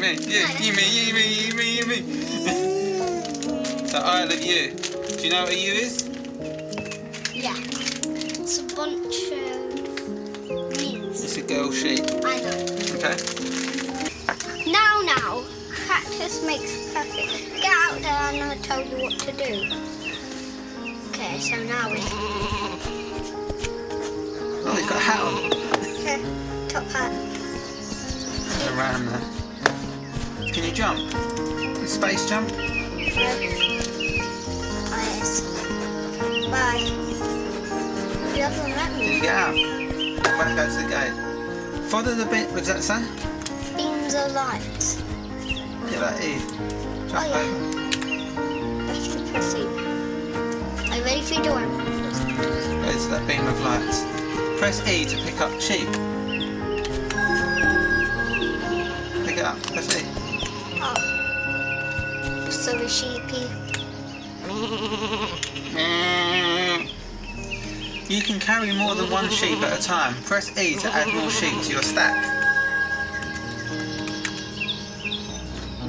You, me, you, you, me, you, me, you, me, ewe, me. So I love you. Do you know what a you is? Yeah. It's a bunch of means. It's a girl sheep. I know. Okay? Now, now, practice makes perfect. Get out there and I'll tell you what to do. Okay, so now we Oh, you've got a hat on. Okay, top hat. Around there. Can you jump? Space jump? Yes. Bye. He doesn't let Can me. you get out? Back go to the gate. Follow the bit. What does that say? Beams of light. Get that E. Oh, jump Oh, yeah. Left to proceed. Are you ready for your door? Go to that beam of lights. Press E to pick up sheep. Pick it up. Press E. So sheepy. You can carry more than one sheep at a time. Press E to add more sheep to your stack.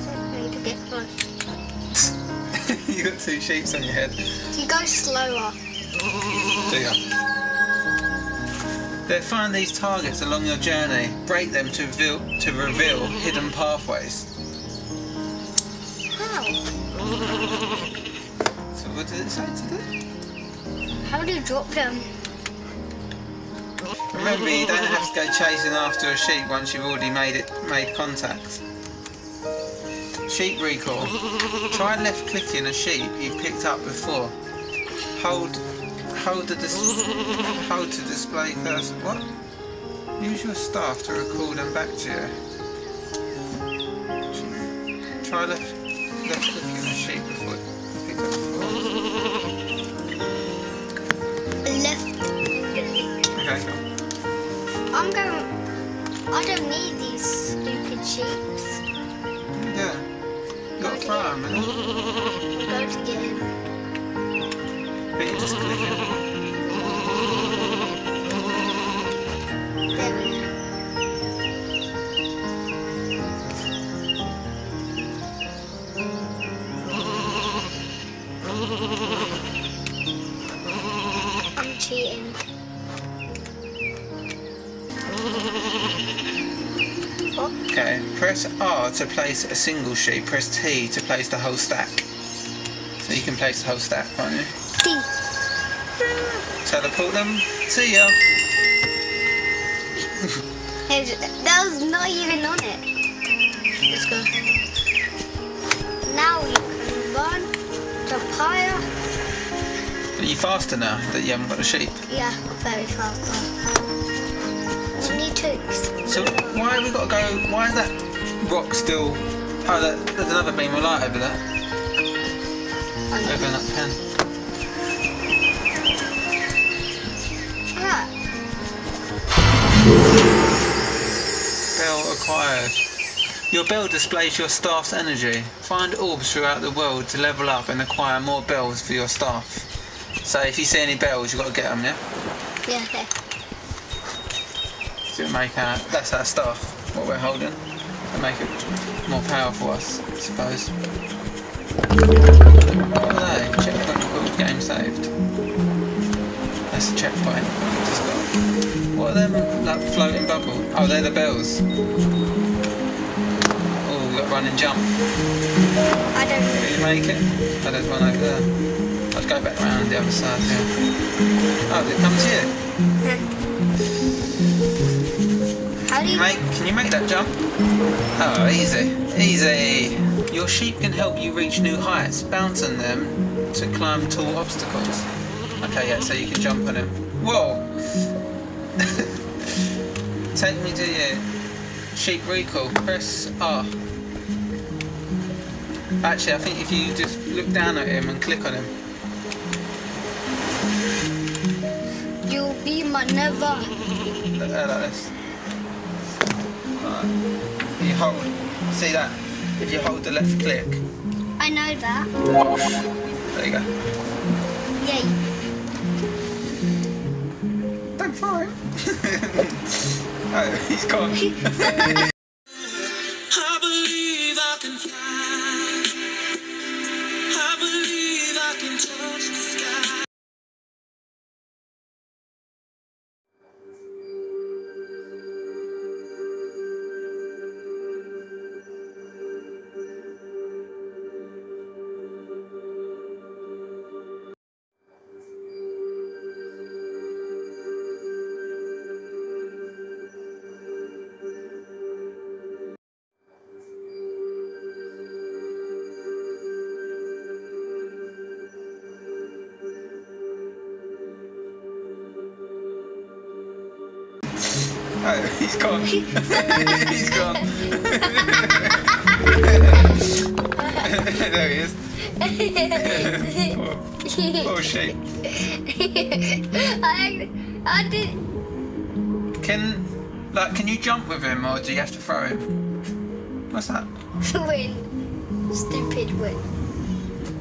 So I need to get close. you got two sheep on your head. You go slower. Do you? Then find these targets along your journey. Break them to reveal, to reveal hidden pathways. So what did it say to do? How do you drop them? Remember, you don't have to go chasing after a sheep once you've already made it made contact. Sheep recall. Try left clicking a sheep you've picked up before. Hold hold the dis- hold to display. What? Use your staff to recall them back to you. Try left left clicking a sheep before press R to place a single sheet, press T to place the whole stack. So you can place the whole stack, can't you? D. Teleport them. See ya. That was not even on it. Let's go. Now you can run, jump higher. Are you faster now that you haven't got a sheep? Yeah, very fast. Only two. So why have we got to go, why is that rock still, oh that, there's another beam of light over there, over in that pen. Ah, Bell acquired. Your bell displays your staff's energy. Find orbs throughout the world to level up and acquire more bells for your staff. So if you see any bells, you've got to get them, yeah? yeah, okay. to make our that's our staff what we're holding to make it more powerful I suppose what are they? checkpoint recorded game saved that's a checkpoint Just got- what are them that floating bubble oh they're the bells oh we got run and jump I don't. Will you make it? Oh, there's one over there. I'll go back round the other side here. Oh, did it come to you? Can you you make, can you make that jump? Oh, easy. Easy. Your sheep can help you reach new heights. Bounce on them to climb tall obstacles. Okay, yeah, so you can jump on them. Whoa! Take me to your sheep recall. Press R. Actually, I think if you just look down at him and click on him. You'll be my never. Look like this. You hold. See that? If you hold the left click. I know that. There you go. Yay. Don't fall. oh, he's gone. he's gone. he's gone. there he is. oh, poor sheep. I, I did. Can, like, can you jump with him or do you have to throw him? What's that? Win. Stupid win.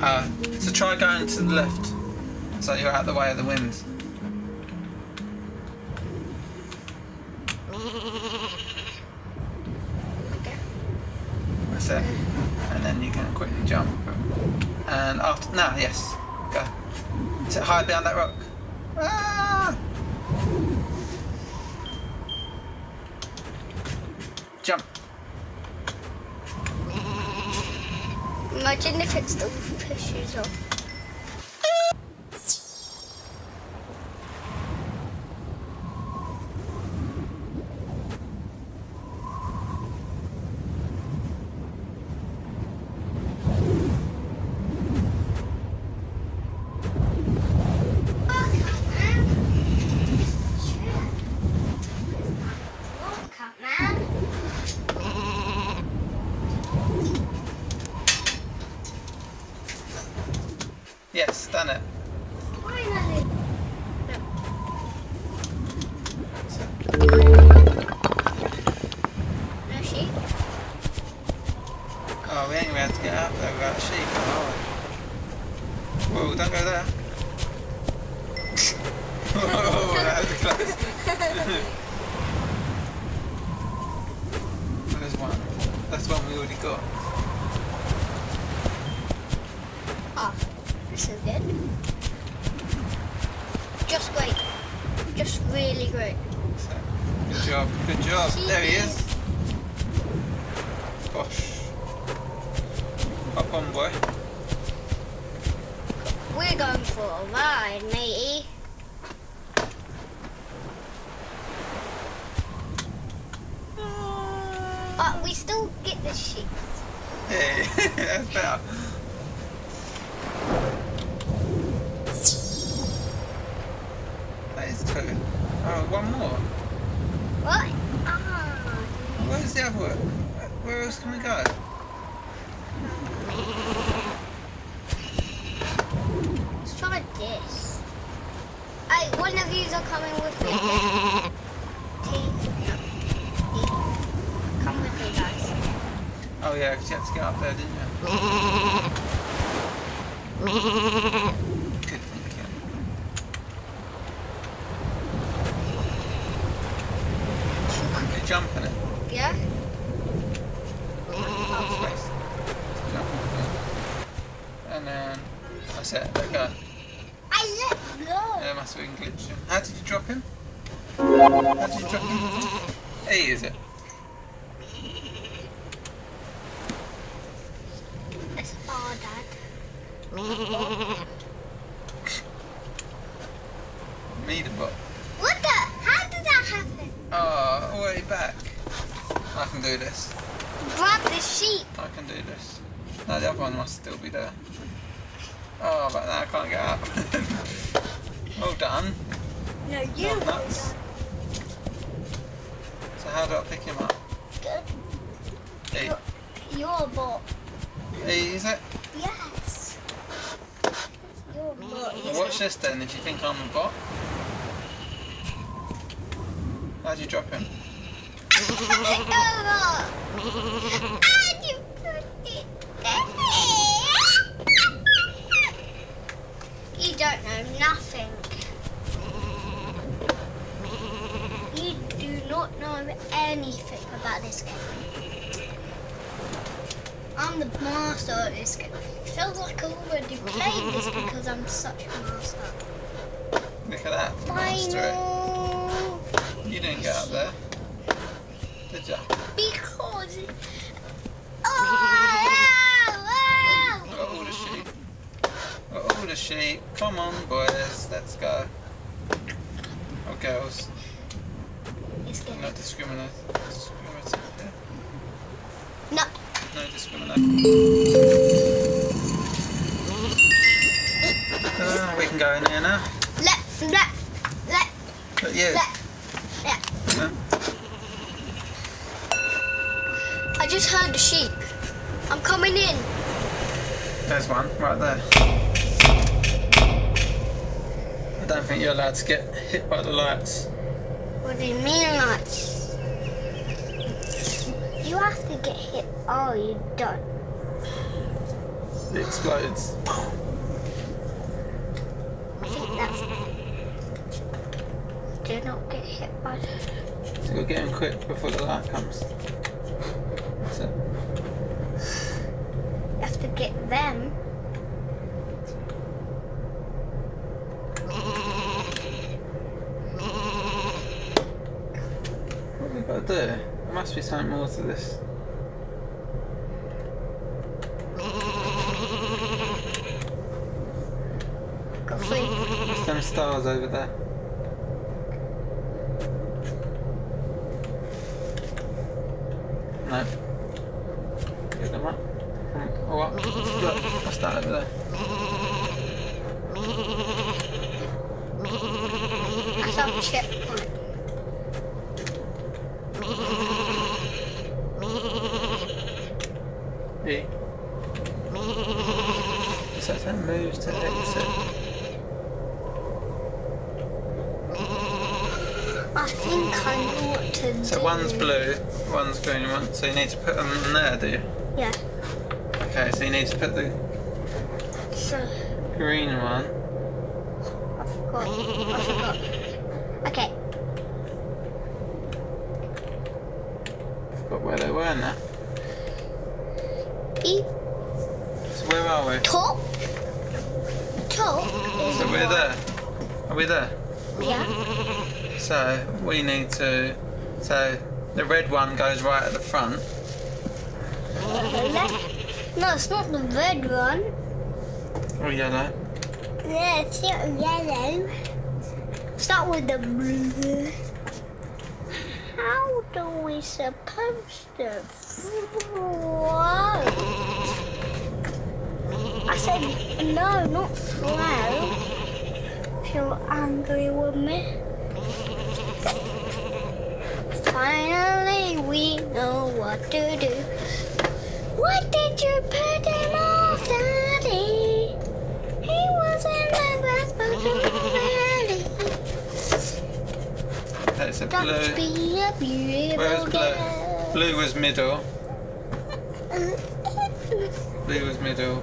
Uh, so try going to the left, so you're out of the way of the wind. Now, yes, go. Sit high behind that rock. Ah! Jump. Imagine if it still pushes off. Yes, done it. Finally. No sheep. Oh, we ain't allowed to get up there without sheep. Oh. Whoa, don't go there. Whoa, that was close. There's one. That's one we already got. Oh, this is. Just great. Just really great. So, good job, good job. There he is. Gosh. Hop on, boy. We're going for a ride, matey. But we still get the sheep. Hey, that's better. That is two. Oh, one more. What? Where's the other one? Where else can we go? Let's try this. Hey, one of yous are coming with me. T. Come with me, guys. Oh yeah, 'cause you had to get up there, didn't you? him? E is it? It's our dad. Me the bot. What the? How did that happen? Oh, way back. I can do this. Grab the sheep. I can do this. No, the other one must still be there. Oh, but now I can't get up. well done. No, you Not nuts. So how do I pick him up? Good. You're, you're a bot. E, is it? Yes. You're bot. Watch this then, if you think I'm a bot. How'd you drop him? Oh, and you put it there. You don't know nothing. You do not know anything about this game. I'm the master of this game. It feels like I already played this because I'm such a master. Look at that. Final. You didn't get up there. Did ya? Because. Oh, Got all the sheep. Got all the sheep. Come on, boys. Let's go. Or girls. Good. Not discriminate. No. No discrimination. Uh, we can go in there now. Left, left, left, But left. Yeah. Yeah. I just heard the sheep. I'm coming in. There's one right there. I don't think you're allowed to get hit by the lights. What do you mean, lights? You have to get hit. Oh, you don't. It explodes. Do not get hit by. the- So you'll get in quick before the light comes. That's it. You have to get them. What to do? There must be something more to this. There's them stars over there. No. Get them up. Mm, Oh. Look, what's that over there? That's our E. So that moves to exit. I think I know what to do. So one's blue, one's green, one. So you need to put them in there, do you? Yeah. Okay, so you need to put the So green one. I forgot. I forgot. Okay. Forgot where they were now. E So where are we? top. Top So we're there. Are we there? Yeah. So we need to. So the red one goes right at the front. No, it's not the red one. Or yellow. Yeah, it's not yellow. Start with the blue. Do we supposed to flow? I said no, not flow. If you're angry with me. Finally, we know what to do. What did you put him off, Daddy? He was in the grass, but already. Okay, so Don't blue. be a Where's blue? girl. Blue was middle. Blue was middle.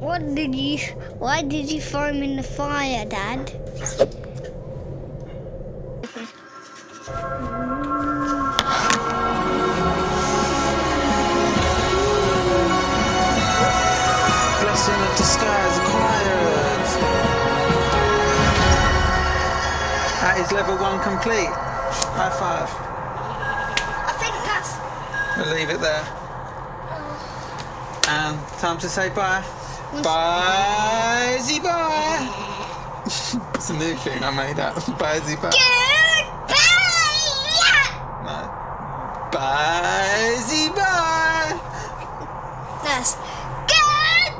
What did you? Why did you throw him in the fire, Dad? Blessing of disguise acquired. That is level one complete. High five. I think that's. We'll leave it there. Oh. And time to say bye. Once- Bye, bye. it's a new thing I made up. Bye-zy bye. Goodbye. No. Bye-zy bye. That's goodbye.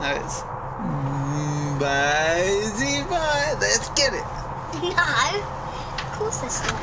No, it's bye-zy bye. Let's get it. No. Of course it's not.